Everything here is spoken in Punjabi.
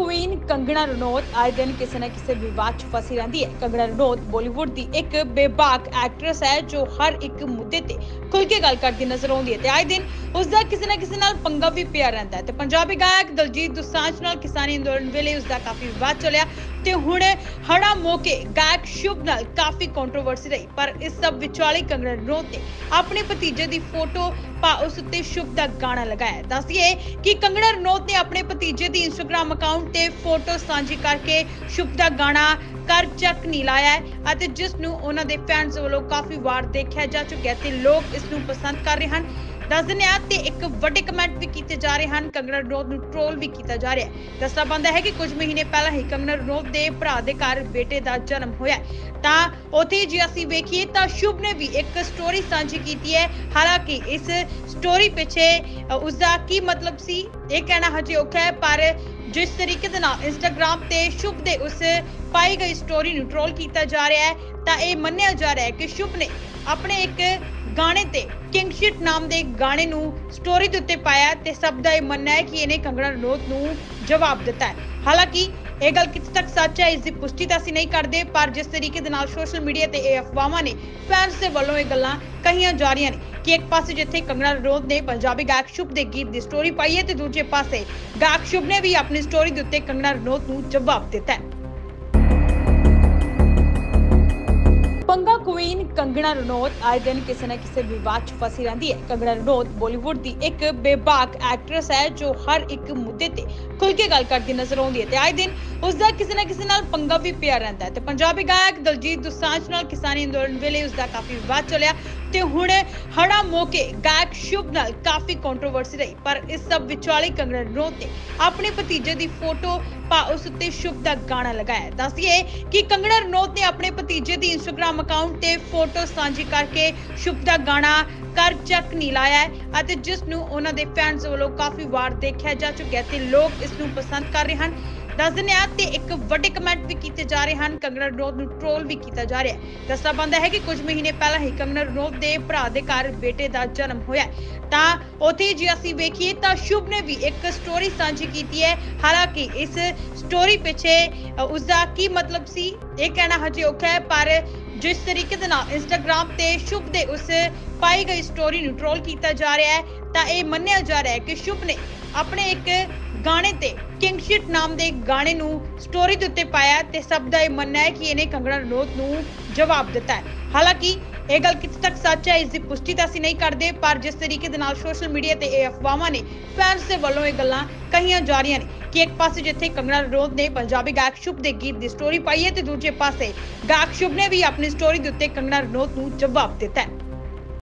com ਕੁਈਨ ਕੰਗਣਾ ਰਣੌਤ, ਆਏ ਦਿਨ ਕਿਸੇ ਨਾ ਕਿਸੇ ਵਿਵਾਦ 'ਚ ਫਸੀ ਰਹਿੰਦੀ ਹੈ। ਕੰਗਣਾ ਰਣੌਤ ਬਾਲੀਵੁੱਡ ਦੀ ਇੱਕ ਬੇਬਾਕ ਐਕਟਰੈਸ ਹੈ, ਜੋ ਹਰ ਇੱਕ ਮੁੱਦੇ ਤੇ ਖੁੱਲ ਕੇ ਗੱਲ ਕਰਦੀ ਨਜ਼ਰ ਆਉਂਦੀ ਹੈ ਤੇ ਆਏ ਦਿਨ ਉਸ ਦਾ ਕਿਸੇ ਨਾ ਕਿਸੇ ਨਾਲ ਪੰਗਾ ਵੀ ਪਿਆ ਰਹਿੰਦਾ ਹੈ ਤੇ ਪੰਜਾਬੀ ਗਾਇਕ ਦਲਜੀਤ ਦੋਸਾਂਝ ਨਾਲ ਕਿਸਾਨੀ ਅੰਦੋਲਨ ਵੇਲੇ ਉਸ ਦਾ ਕਾਫੀ ਵਿਵਾਦ ਚੱਲਿਆ ਤੇ ਹੁਣ ਹੜਾ ਮੌਕੇ ਗਾਇਕ ਸ਼ੁਭ ਨਾਲ ਕਾਫੀ ਕੰਟਰੋਵਰਸੀ ਰਹੀ। ਪਰ ਇਸ ਸਭ ਵਿਚਾਲੇ ਕੰਗਣਾ ਰਣੌਤ ਨੇ ਆਪਣੇ ਭਤੀਜੇ ਦੀ ਫੋਟੋ ਪਾ ਉਸ ਉੱਤੇ ਸ਼ੁਭ ਦਾ ਗਾਣਾ ਲਗਾਇਆ। ਦੱਸਿਏ ਕਿ ਕੰਗਣਾ ਰਣੌਤ ਨੇ ਆਪਣੇ ਭਤੀਜੇ ਦੀ ਇੰਸਟਾਗ੍ਰam ਅਕਾਊਂਟ ਤੇ ਫੋਟੋ ਸਾਂਝੀ ਕਰਕੇ ਸ਼ੁਭ ਦਾ ਗਾਣਾ ਕਰ ਚੱਕ ਨਹੀਂ ਲਾਇਆ ਅਤੇ ਜਿਸ ਨੂੰ ਉਹਨਾਂ ਦੇ ਫੈਨਸ ਵੱਲੋਂ ਕਾਫੀ ਵਾਰ ਦੇਖਿਆ ਜਾ ਚੁੱਕਿਆ ਤੇ ਲੋਕ ਇਸ ਨੂੰ ਪਸੰਦ ਕਰ ਰਹੇ ਹਨ। ਦੱਸ ਦਿੰਦੇ ਹਾਂ ਤੇ ਇੱਕ ਵੱਡੇ ਕਮੈਂਟ ਵੀ ਕੀਤੇ ਜਾ ਰਹੇ ਹਨ। ਕੰਗਨਾ ਰਣੌਤ ਨੂੰ ਟ੍ਰੋਲ ਵੀ ਕੀਤਾ ਜਾ ਰਿਹਾ ਹੈ। ਦੱਸਣਾ ਬੰਦਾ ਹੈ ਕਿ ਕੁਝ ਮਹੀਨੇ ਪਹਿਲਾਂ ਹੀ ਕੰਗਨਾ ਰਣੌਤ ਦੇ ਭਰਾ ਦੇ ਘਰ ਬੇਟੇ ਦਾ ਜਨਮ ਹੋਇਆ ਤਾਂ ਉਥੇ ਜੇ ਅਸੀਂ ਵੇਖੀਏ ਤਾਂ ਸ਼ੁਭ ਨੇ ਵੀ ਇੱਕ ਸਟੋਰੀ ਸਾਂਝੀ ਕੀਤੀ ਹੈ। ਹਾਲਾਂਕਿ ਇਸ ਸਟੋਰੀ ਪਿੱਛੇ ਅ, ਉਸ ਦਾ ਕੀ ਮਤਲਬ ਸੀ ਇਹ ਕਹਿਣਾ ਹਜੇ ਔਖਾ ਹੈ ਪਰ ਜਿਸ ਤਰੀਕੇ ਦੇ ਨਾਲ ਇੰਸਟਾਗ੍ਰam ਤੇ ਸ਼ੁਭ ਦੇ ਉਸ ਪਾਈ ਗਈ ਸਟੋਰੀ ਨੂੰ ਟ੍ਰੋਲ ਕੀਤਾ ਜਾ ਰਿਹਾ ਹੈ ਤਾਂ ਇਹ ਮੰਨਿਆ ਜਾ ਰਿਹਾ ਹੈ ਕਿ ਸ਼ੁਭ ਨੇ ਆਪਣੇ ਇੱਕ ਗਾਣੇ ਤੇ ਕਿੰਗਸ਼ਿਟ ਨਾਮ ਦੇ ਗਾਣੇ ਨੂੰ ਸਟੋਰੀ ਦੇ ਉੱਤੇ ਪਾਇਆ ਤੇ ਸਭ ਦਾ ਇਹ ਮੰਨਣਾ ਹੈ ਕਿ ਇਹਨੇ ਕੰਗਣਾ ਰਣੌਤ ਨੂੰ ਜਵਾਬ ਦਿੱਤਾ ਹੈ। ਹਾਲਾਂਕਿ, ਇਹ ਗੱਲ ਕਿੱਥੇ ਤੱਕ ਸੱਚ ਹੈ, ਇਸ ਦੀ ਪੁਸ਼ਟੀ ਤਾਂ ਅਸੀਂ ਨਹੀਂ ਕਰਦੇ, ਪਰ ਜਿਸ ਤਰੀਕੇ ਦੇ ਨਾਲ ਸੋਸ਼ਲ ਮੀਡੀਆ ਤੇ ਇਹ ਅਫਵਾਹਾਂ ਨੇ ਫੈਨਸ ਦੇ ਵੱਲੋਂ ਇਹ ਗੱਲਾਂ ਕਹੀਆਂ ਜਾ ਰਹੀਆਂ ਨੇ ਕਿ ਇੱਕ ਪਾਸੇ ਜਿੱਥੇ ਕੰਗਣਾ ਰਣੌਤ ਨੇ ਪੰਜਾਬੀ ਗਾਇਕ ਸ਼ੁਭ ਦੇ ਗੀਤ ਦੀ ਸਟੋਰੀ ਪਾਈ ਹੈ ਤੇ ਦੂਜੇ ਪਾਸੇ ਗਾਇਕ ਸ਼ੁਭ ਨੇ ਵੀ ਆਪਣੀ ਸਟੋਰੀ ਦੇ ਉੱਤੇ ਕੰਗਣਾ ਰਣੌਤ ਨੂੰ ਜਵਾਬ ਦਿੱਤਾ ਹੈ। ਕੰਗਣਾ ਰਣੌਤ ਆਏ ਦਿਨ ਕਿਸੇ ਨਾ ਕਿਸੇ ਵਿਵਾਦ 'ਚ ਫਸੀ ਰਹਿੰਦੀ ਹੈ। ਕੰਗਣਾ ਰਣੌਤ ਬਾਲੀਵੁੱਡ ਦੀ ਇੱਕ ਬੇਬਾਕ ਐਕਟਰੈਸ ਹੈ ਜੋ ਹਰ ਇੱਕ ਮੁੱਦੇ ਤੇ ਖੁੱਲ ਕੇ ਗੱਲ ਕਰਦੀ ਨਜ਼ਰ ਆਉਂਦੀ ਹੈ ਤੇ ਆਏ ਦਿਨ ਉਸ ਦਾ ਕਿਸੇ ਨਾ ਕਿਸੇ ਨਾਲ ਪੰਗਾ ਵੀ ਪਿਆ ਰਹਿੰਦਾ ਹੈ ਤੇ ਪੰਜਾਬੀ ਗਾਇਕ ਦਲਜੀਤ ਦੁਸਾਂਝ ਨਾਲ ਕਿਸਾਨੀ ਅੰਦੋਲਨ ਵੇਲੇ ਉਸ ਦਾ ਕਾਫੀ ਵਿਵਾਦ ਚੱਲਿਆ। ਤੇ ਹੁਣ ਹੜਾ ਮੌਕੇ ਗਾਇਕ ਸ਼ੁਭ ਨਾਲ ਕਾਫੀ ਕੰਟਰੋਵਰਸੀ ਰਹੀ, ਪਰ ਇਸ ਸਭ ਵਿਚਾਲੇ ਕੰਗਣਾ ਰਣੌਤ ਨੇ ਆਪਣੇ ਭਤੀਜੇ ਦੀ ਫੋਟੋ ਪਾ ਉਸ ਉੱਤੇ ਸ਼ੁਭ ਦਾ ਗਾਣਾ ਲਗਾਇਆ। ਦੱਸਿਏ ਕਿ ਕੰਗਣਾ ਰਣੌਤ ਨੇ ਆਪਣੇ ਭਤੀਜੇ ਦੀ ਇੰਸਟਾਗ੍ਰam ਅਕਾਊਂਟ ਤੇ ਫੋਟੋ ਸਾਂਝੀ ਕਰਕੇ ਸ਼ੁਭ ਦਾ ਗਾਣਾ ਕਰ ਚੱਕ ਨਹੀਂ ਲਾਇਆ ਅਤੇ ਜਿਸ ਨੂੰ ਉਹਨਾਂ ਦੇ ਫੈਨਸ ਵੱਲੋਂ ਕਾਫੀ ਵਾਰ ਦੇਖਿਆ ਜਾ ਚੁੱਕਿਆ ਤੇ ਲੋਕ ਇਸ ਨੂੰ ਪਸੰਦ ਕਰ ਰਹੇ ਹਨ। ਦੱਸ ਦਿੰਦੇ ਹਾਂ ਤੇ ਇੱਕ ਵੱਡੇ ਕਮੈਂਟ ਵੀ ਕੀਤੇ ਜਾ ਰਹੇ ਹਨ। ਕੰਗਣਾ ਰਣੌਤ ਨੂੰ ਟ੍ਰੋਲ ਵੀ ਕੀਤਾ ਜਾ ਰਿਹਾ ਹੈ। ਦੱਸਣਾ ਬੰਦਾ ਹੈ ਕਿ ਕੁਝ ਮਹੀਨੇ ਪਹਿਲਾਂ ਹੀ ਕੰਗਣਾ ਰਣੌਤ ਦੇ ਭਰਾ ਦੇ ਘਰ ਬੇਟੇ ਦਾ ਜਨਮ ਹੋਇਆ ਤਾਂ ਉਥੇ ਜੇ ਅਸੀਂ ਵੇਖੀਏ ਤਾਂ ਸ਼ੁਭ ਨੇ ਵੀ ਇੱਕ ਸਟੋਰੀ ਸਾਂਝੀ ਕੀਤੀ ਹੈ। ਹਾਲਾਂਕਿ ਇਸ ਸਟੋਰੀ ਪਿੱਛੇ ਉਸ ਦਾ ਕੀ ਮਤਲਬ ਸੀ, ਇਹ ਕਹਿਣਾ ਹਜੇ ਔਖਾ ਹੈ, ਪਰ ਜਿਸ ਤਰੀਕੇ ਦੇ ਨਾਲ ਇੰਸਟਾਗ੍ਰam ਤੇ ਸ਼ੁਭ ਦੇ ਉਸ ਪਾਈ ਗਈ ਸਟੋਰੀ ਨੂੰ ਟ੍ਰੋਲ ਕੀਤਾ ਜਾ ਰਿਹਾ ਹੈ, ਤਾਂ ਇਹ ਮੰਨਿਆ ਜਾ ਰਿਹਾ ਹੈ ਕਿ ਸ਼ੁਭ ਨੇ ਆਪਣੇ ਇੱਕ ਗਾਣੇ ਤੇ ਕਿੰਗਸ਼ਿਟ ਨਾਮ ਦੇ ਗਾਣੇ ਨੂੰ ਸਟੋਰੀ ਦੇ ਉੱਤੇ ਪਾਇਆ ਤੇ ਸਭ ਦਾ ਇਹ ਮੰਨਣਾ ਹੈ ਕਿ ਇਹਨੇ ਕੰਗਣਾ ਰਣੌਤ ਨੂੰ ਜਵਾਬ ਦਿੱਤਾ ਹੈ। ਹਾਲਾਂਕਿ ਇਹ ਗੱਲ ਕਿੱਥੇ ਤੱਕ ਸੱਚ ਹੈ, ਇਸ ਦੀ ਪੁਸ਼ਟੀ ਤਾਂ ਅਸੀਂ ਨਹੀਂ ਕਰਦੇ, ਪਰ ਜਿਸ ਤਰੀਕੇ ਦੇ ਨਾਲ ਸੋਸ਼ਲ ਮੀਡੀਆ ਤੇ ਇਹ ਅਫਵਾਹਾਂ ਨੇ ਫੈਨਸ ਦੇ ਵੱਲੋਂ ਇਹ ਗੱਲਾਂ ਕਹੀਆਂ ਜਾ ਰਹੀਆਂ ਨੇ ਕਿ ਇੱਕ ਪਾਸੇ ਜਿੱਥੇ ਕੰਗਣਾ ਰਣੌਤ ਨੇ ਪੰਜਾਬੀ ਗਾਇਕ ਸ਼ੁਭ ਦੇ ਗੀਤ ਦੀ ਸਟੋਰੀ ਪਾਈ ਹੈ ਤੇ ਦੂਜੇ ਪਾਸੇ ਗਾਇਕ ਸ਼ੁਭ ਨੇ ਵੀ ਆਪਣੀ ਸਟੋਰੀ ਦੇ ਉੱਤੇ ਕੰਗਣਾ ਰਣੌਤ ਨੂੰ ਜਵਾਬ ਦਿੱਤਾ ਹੈ।